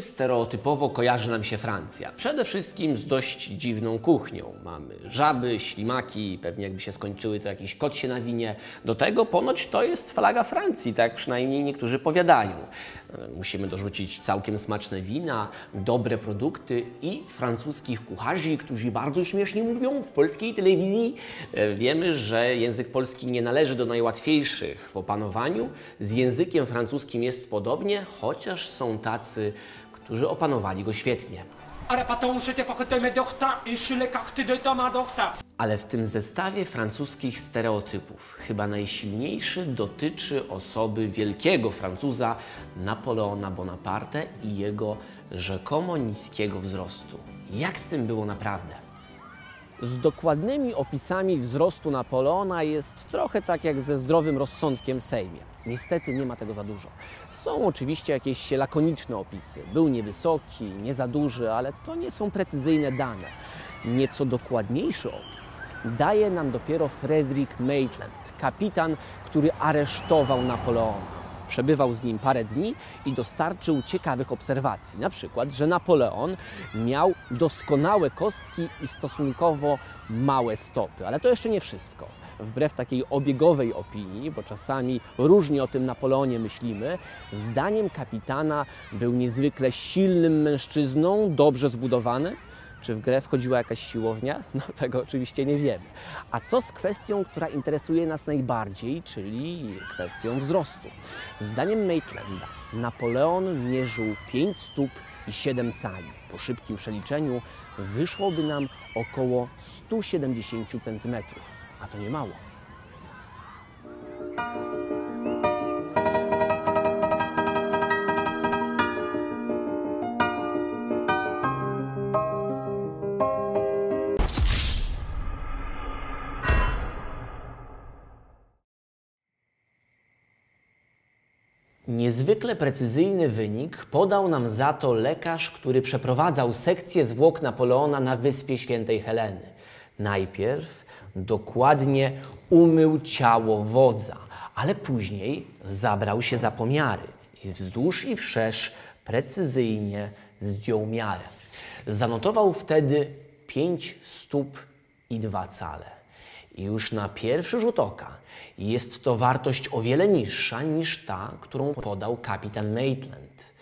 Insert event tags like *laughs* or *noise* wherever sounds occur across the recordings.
stereotypowo kojarzy nam się Francja? Przede wszystkim z dość dziwną kuchnią. Mamy żaby, ślimaki, pewnie jakby się skończyły, to jakiś kot się nawinie. Do tego ponoć to jest flaga Francji, tak przynajmniej niektórzy powiadają. Musimy dorzucić całkiem smaczne wina, dobre produkty i francuskich kucharzy, którzy bardzo śmiesznie mówią w polskiej telewizji. E, Wiemy, że język polski nie należy do najłatwiejszych w opanowaniu. Z językiem francuskim jest podobnie, chociaż są tacy, którzy opanowali go świetnie. Ale w tym zestawie francuskich stereotypów chyba najsilniejszy dotyczy osoby wielkiego Francuza Napoleona Bonaparte i jego rzekomo niskiego wzrostu. Jak z tym było naprawdę? Z dokładnymi opisami wzrostu Napoleona jest trochę tak jak ze zdrowym rozsądkiem Sejmie. Niestety nie ma tego za dużo. Są oczywiście jakieś lakoniczne opisy. Był niewysoki, nie za duży, ale to nie są precyzyjne dane. Nieco dokładniejszy opis daje nam dopiero Frederick Maitland, kapitan, który aresztował Napoleona. Przebywał z nim parę dni i dostarczył ciekawych obserwacji. Na przykład, że Napoleon miał doskonałe kostki i stosunkowo małe stopy. Ale to jeszcze nie wszystko. Wbrew takiej obiegowej opinii, bo czasami różnie o tym Napoleonie myślimy, zdaniem kapitana był niezwykle silnym mężczyzną, dobrze zbudowany, czy w grę wchodziła jakaś siłownia? *laughs* No tego oczywiście nie wiemy. A co z kwestią, która interesuje nas najbardziej, czyli kwestią wzrostu? Zdaniem Maitlanda Napoleon mierzył 5 stóp i 7 cali. Po szybkim przeliczeniu wyszłoby nam około 170 cm, a to nie mało. Niezwykle precyzyjny wynik podał nam za to lekarz, który przeprowadzał sekcję zwłok Napoleona na wyspie Świętej Heleny. Najpierw dokładnie umył ciało wodza, ale później zabrał się za pomiary i wzdłuż i wszerz precyzyjnie zdjął miarę. Zanotował wtedy 5 stóp i 2 cale. Już na pierwszy rzut oka jest to wartość o wiele niższa niż ta, którą podał kapitan Maitland.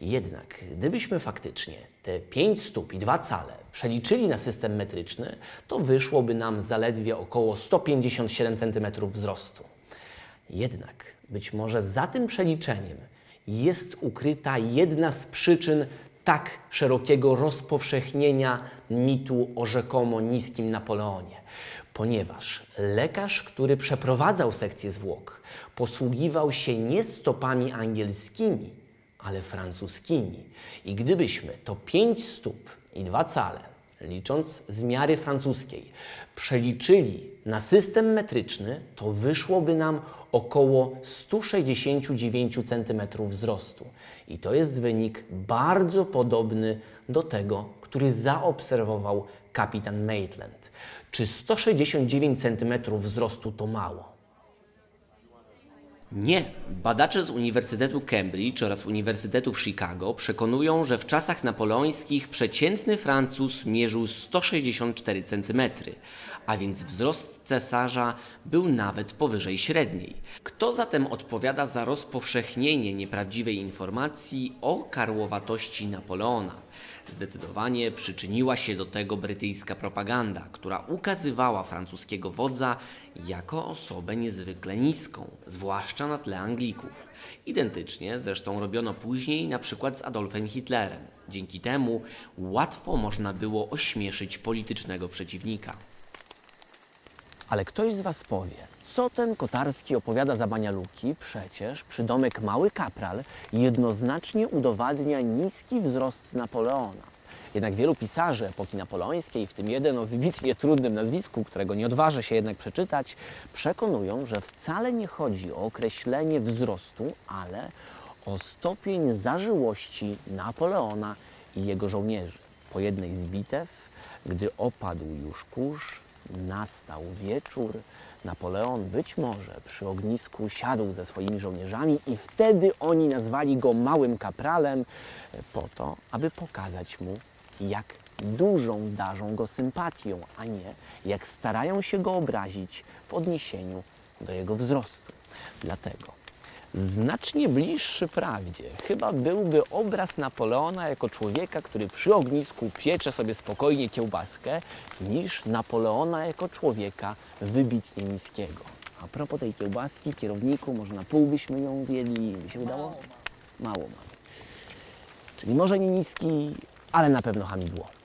Jednak gdybyśmy faktycznie te 5 stóp i 2 cale przeliczyli na system metryczny, to wyszłoby nam zaledwie około 157 cm wzrostu. Jednak być może za tym przeliczeniem jest ukryta jedna z przyczyn tak szerokiego rozpowszechnienia mitu o rzekomo niskim Napoleonie. Ponieważ lekarz, który przeprowadzał sekcję zwłok, posługiwał się nie stopami angielskimi, ale francuskimi. I gdybyśmy to 5 stóp i 2 cale, licząc z miary francuskiej, przeliczyli na system metryczny, to wyszłoby nam około 169 cm wzrostu. I to jest wynik bardzo podobny do tego, który zaobserwował kapitan Maitland. Czy 169 cm wzrostu to mało? Nie. Badacze z Uniwersytetu Cambridge oraz Uniwersytetu w Chicago przekonują, że w czasach napoleońskich przeciętny Francuz mierzył 164 cm, a więc wzrost cesarza był nawet powyżej średniej. Kto zatem odpowiada za rozpowszechnienie nieprawdziwej informacji o karłowatości Napoleona? Zdecydowanie przyczyniła się do tego brytyjska propaganda, która ukazywała francuskiego wodza jako osobę niezwykle niską, zwłaszcza na tle Anglików. Identycznie zresztą robiono później na przykład z Adolfem Hitlerem. Dzięki temu łatwo można było ośmieszyć politycznego przeciwnika. Ale ktoś z Was powie, co ten Kotarski opowiada za banialuki? Przecież przydomek Mały Kapral jednoznacznie udowadnia niski wzrost Napoleona. Jednak wielu pisarzy epoki napoleońskiej, w tym jeden o wybitnie trudnym nazwisku, którego nie odważę się jednak przeczytać, przekonują, że wcale nie chodzi o określenie wzrostu, ale o stopień zażyłości Napoleona i jego żołnierzy. Po jednej z bitew, gdy opadł już kurz, Nastał wieczór. Napoleon być może przy ognisku siadł ze swoimi żołnierzami i wtedy oni nazwali go Małym Kapralem e, po to, aby pokazać mu, jak dużą darzą go sympatią, a nie jak starają się go obrazić w odniesieniu do jego wzrostu. Dlatego znacznie bliższy prawdzie chyba byłby obraz Napoleona jako człowieka, który przy ognisku piecze sobie spokojnie kiełbaskę, niż Napoleona jako człowieka wybitnie niskiego. A propos tej kiełbaski, kierowniku, może na pół byśmy ją zjedli, by się udało? Mało, mało. Czyli może nie niski, ale na pewno hamidło.